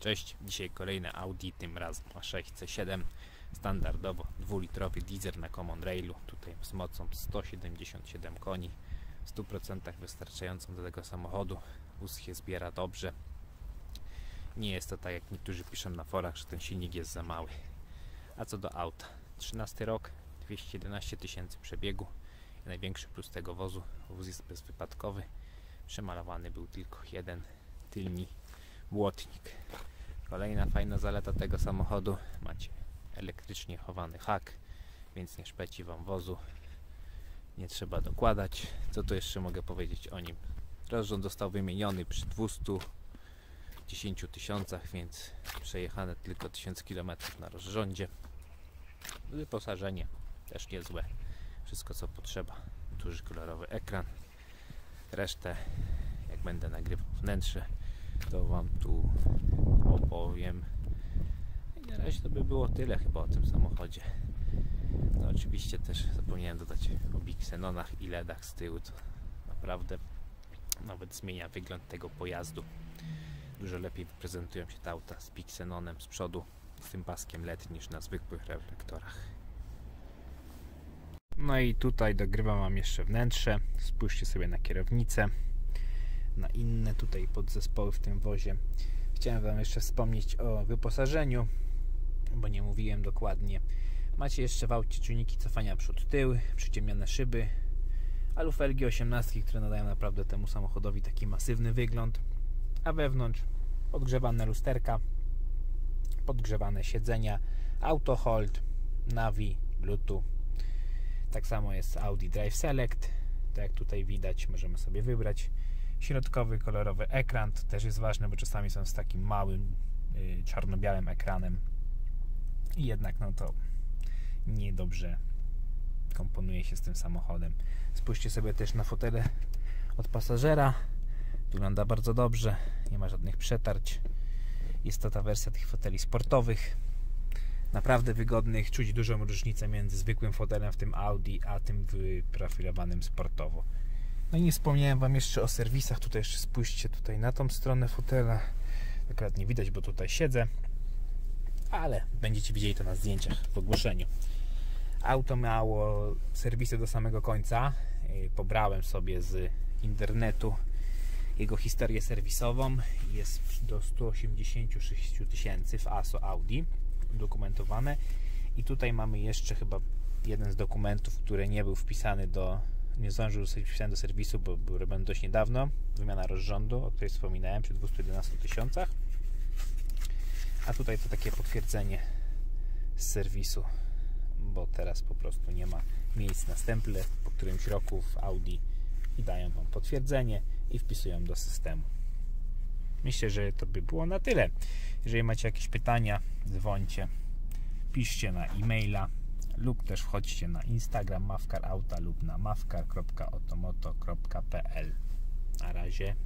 Cześć, dzisiaj kolejne Audi, tym razem A6C7 Standardowo 2-litrowy diesel na Common Railu. Tutaj z mocą 177 koni. W 100% wystarczającą do tego samochodu. Wóz się zbiera dobrze. Nie jest to tak jak niektórzy piszą na forach, że ten silnik jest za mały. A co do auta. 13 rok, 211 tysięcy przebiegu. Największy plus tego wozu. Wóz jest bezwypadkowy. Przemalowany był tylko jeden tylni błotnik. Kolejna fajna zaleta tego samochodu macie elektrycznie chowany hak, więc nie szpeci wam wozu. Nie trzeba dokładać. Co tu jeszcze mogę powiedzieć o nim? Rozrząd został wymieniony przy 210 tysiącach, więc przejechane tylko 1000 km na rozrządzie. Wyposażenie też niezłe. Wszystko co potrzeba. Duży kolorowy ekran. Resztę jak będę nagrywał wnętrze to Wam tu opowiem. I na razie to by było tyle chyba o tym samochodzie. No oczywiście też zapomniałem dodać o Bixenonach i LEDach z tyłu. To naprawdę nawet zmienia wygląd tego pojazdu. Dużo lepiej prezentują się te auta z Bixenonem z przodu, z tym paskiem LED niż na zwykłych reflektorach. No i tutaj dogrywam Wam jeszcze wnętrze. Spójrzcie sobie na kierownicę na inne tutaj podzespoły w tym wozie. Chciałem Wam jeszcze wspomnieć o wyposażeniu, bo nie mówiłem dokładnie. Macie jeszcze w aucie czujniki cofania przód-tył, przyciemnione szyby, alufelgi 18, które nadają naprawdę temu samochodowi taki masywny wygląd, a wewnątrz podgrzewane lusterka, podgrzewane siedzenia, auto hold, navi, bluetooth. Tak samo jest Audi Drive Select. Tak jak tutaj widać, możemy sobie wybrać Środkowy kolorowy ekran to też jest ważne, bo czasami są z takim małym yy, czarno-białym ekranem i jednak no to niedobrze komponuje się z tym samochodem. Spójrzcie sobie też na fotele od pasażera. Wygląda bardzo dobrze, nie ma żadnych przetarć. Jest to ta wersja tych foteli sportowych. Naprawdę wygodnych. Czuć dużą różnicę między zwykłym fotelem w tym Audi, a tym wyprofilowanym sportowo. No i nie wspomniałem Wam jeszcze o serwisach. Tutaj jeszcze spójrzcie tutaj na tą stronę fotela. Akurat nie widać, bo tutaj siedzę. Ale będziecie widzieli to na zdjęciach w ogłoszeniu. Auto miało serwisy do samego końca. Y, pobrałem sobie z internetu jego historię serwisową. Jest do 186 tysięcy w ASO Audi dokumentowane. I tutaj mamy jeszcze chyba jeden z dokumentów, który nie był wpisany do nie zdążył wpisany do serwisu, bo był robiony dość niedawno. Wymiana rozrządu, o której wspominałem, przy 211 tysiącach. A tutaj to takie potwierdzenie z serwisu, bo teraz po prostu nie ma miejsc na stemple po którymś roku w Audi i dają Wam potwierdzenie i wpisują do systemu. Myślę, że to by było na tyle. Jeżeli macie jakieś pytania, dzwońcie, piszcie na e-maila lub też wchodźcie na Instagram mafkarauta lub na mafkar.otomoto.pl Na razie.